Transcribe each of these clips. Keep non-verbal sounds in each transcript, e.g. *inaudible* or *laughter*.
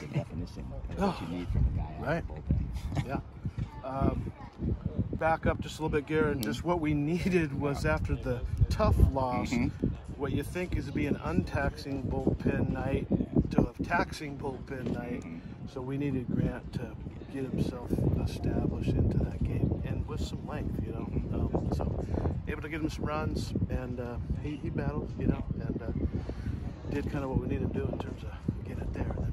the definition of what you need from a guy Right. of the bullpen. Yeah. Um, back up just a little bit, Garrett. Just what we needed was after the tough loss, what you think is to be an untaxing bullpen night to a taxing bullpen night. So we needed Grant to get himself established into that game and with some length, you know. Um, so able to get him some runs, and uh, he, he battled, you know, and uh, did kind of what we needed to do in terms of getting it there. And then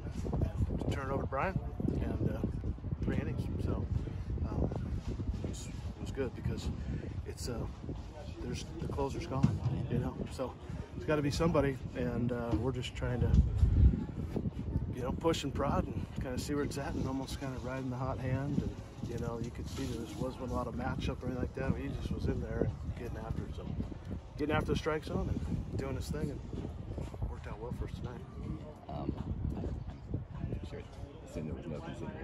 uh, turn it over to Brian, and uh, three innings. So um, it, was, it was good because it's uh, there's the closer's gone, you know. So it's got to be somebody, and uh, we're just trying to you know push and prod and kind of see where it's at, and almost kind of riding the hot hand. And you know, you could see there wasn't a lot of matchup or anything like that. But He just was in there getting after it. So getting after the strike zone and doing his thing, and worked out well for us tonight. Um, I'm sure, assume there was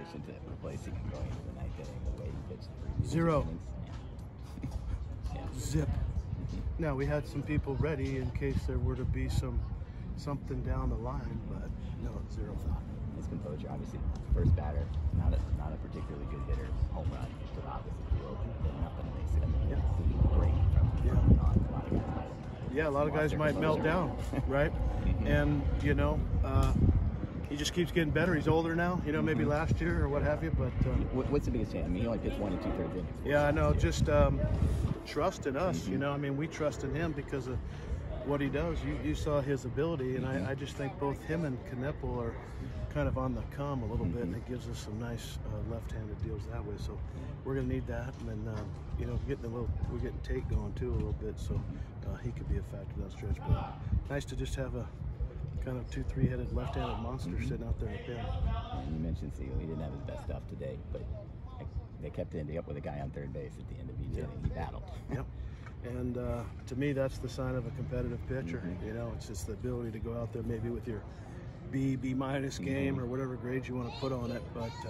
no consideration to replacing him going into the ninth inning the way he pitched the previous Zero. innings. *laughs* Yeah. yeah. Zip. *laughs* Now we had some people ready in case there were to be some something down the line, but no, zero thought. His composure, obviously, first batter, not a not a particularly good hitter. Home run, but obviously blew open, but nothing makes it. I mean, Yeah. great from Yeah. from on. A lot of guys might. Yeah, a lot of guys might melt down, *laughs* right? And you know, uh, he just keeps getting better. He's older now, you know, maybe last year or what have you, but. Uh, What's the biggest change? I mean, he only pitched one and two thirds innings. Yeah, I know. Just um, trust in us. You know, I mean, we trust in him because of what he does. You, you saw his ability, and I, I just think both him and Knepple are kind of on the come a little bit, and it gives us some nice uh, left-handed deals that way. So we're gonna need that, and then um, you know, getting a little, we're getting Tate going too a little bit, so uh, he could be a factor down the stretch. But nice to just have a kind of two, three-headed left-handed monster sitting out there in the pen. And you mentioned Siegel. He didn't have his best stuff today, but like, they kept ending up with a guy on third base at the end of each Yeah. inning. He battled. Yep. And uh, to me, that's the sign of a competitive pitcher. You know, it's just the ability to go out there maybe with your B, B minus game or whatever grade you want to put on it, but uh,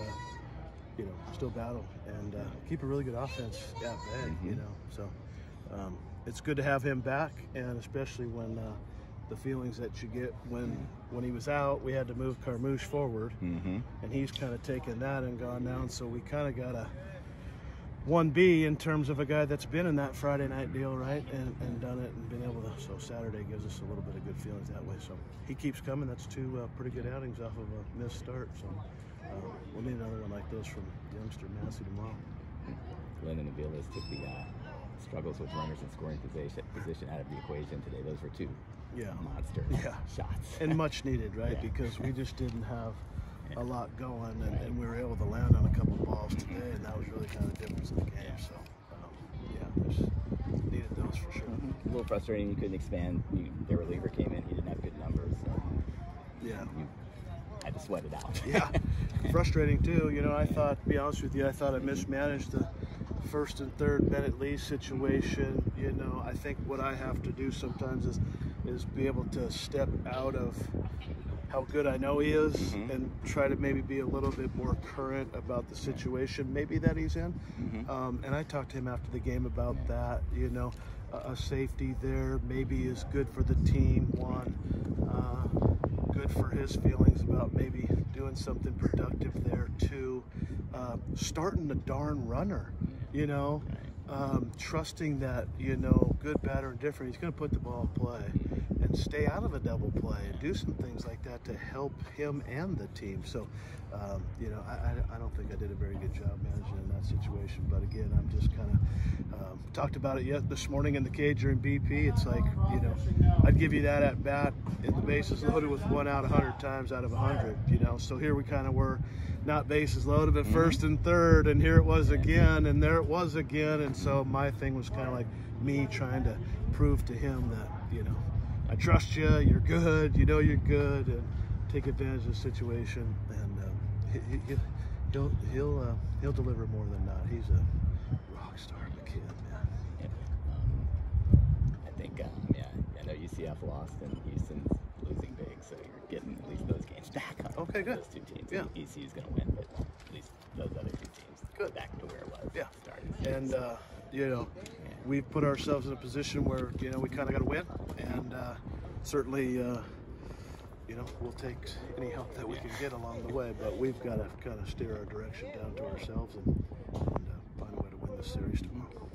you know, still battle and uh, keep a really good offense at bay. You know, so um, it's good to have him back, and especially when uh, the feelings that you get when when he was out, we had to move Carmouche forward Mm-hmm. and he's kind of taken that and gone down. So we kind of got a one B in terms of a guy that's been in that Friday night deal, right, and, and done it and been able to. So Saturday gives us a little bit of good feelings that way. So he keeps coming. That's two uh, pretty good outings off of a missed start. So uh, we'll need another one like those from youngster Massey tomorrow. Glenn and Avilas took the uh, struggles with runners in scoring position, position out of the equation today. Those were two Yeah. monster Yeah. shots. and much needed, right? Yeah. Because we just didn't have a lot going, and, and we were able to land on a couple balls today, and that was really kind of the difference in the game. So, um, yeah, just needed those for sure. a little frustrating. You couldn't expand. You, their reliever came in. He didn't have good numbers. So Yeah. you had to sweat it out. Yeah, *laughs* frustrating too. You know, I thought, to be honest with you, I thought I mismanaged the first and third Bennett Lee situation. You know, I think what I have to do sometimes is is be able to step out of how good I know he is Mhm. and try to maybe be a little bit more current about the situation, maybe that he's in. Mhm. Um, and I talked to him after the game about that. You know, a, a safety there maybe is good for the team. One, uh, good for his feelings about maybe doing something productive there. Two, uh, starting the darn runner. You know, um, trusting that you know, good, bad, or indifferent, he's going to put the ball in play and stay out of a double play and do some things like that to help him and the team. So, um, you know, I, I, I don't think I did a very good job managing in that situation. But again, I'm just kind of um, talked about it yet this morning in the cage during BP. It's like, you know, I'd give you that at bat in the bases loaded with one out 100 times out of 100, you know. So here we kind of were not bases loaded, but first and third, and here it was again, and there it was again. And so my thing was kind of like me trying to prove to him that, you know, I trust you, you're good, you know you're good, and take advantage of the situation. And um, he, he, he'll he'll uh, he'll deliver more than not. He's a rock star of a kid, man. Yeah. Um, I think, um, yeah, I know UCF lost and Houston's losing big, so you're getting at least those games back on Okay, good. those two teams. Yeah. ECU's going to win, but at least those other two teams Good. back to where it was. Yeah. Started. And uh, you know, we've put ourselves in a position where you know we kind of got to win, and uh, certainly uh, you know, we'll take any help that we can get along the way. But we've got to kind of steer our direction down to ourselves and, and uh, find a way to win this series tomorrow.